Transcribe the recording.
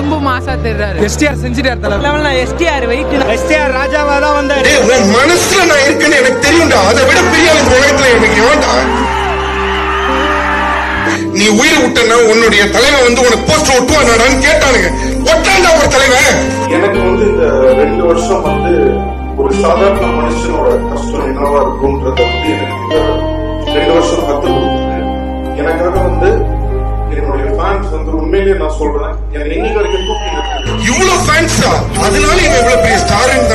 சிம்பு மாசா தெரிறாரு எஸ்டிஆர் செஞ்சுட்டார் தலைவர் STR wait STR ராஜாவா தான் வந்தாரு. டேய், உன் மனசுல நான் இருக்கேன்னு எனக்கு தெரியும்டா. அதை விட பெரிய உலகத்துல எனக்கு ஏன்டா நீ உயிரை விட்டனா உன்னுடைய தலைவன் வந்து உனக்கு போஸ்டர் ஒட்டுவானாடான்னு கேட்டானுங்க. ஒட்டாண்டா ஒரு தலைவன். எனக்கு வந்து இந்த ரெண்டு வருஷம் வந்து ஒரு சாதாரண மனுஷனோட கஷ்டம் என்னவா இருக்கும்ன்றத வந்து எனக்கு உண்மையிலேயே நான் சொல்றேன். என்னை இன்னைக்கு வரைக்கும் தூக்கி இவ்வளவு ஃபேன்ஸா அதனால இவன் இவ்வளவு பெரிய ஸ்டார்ன்னு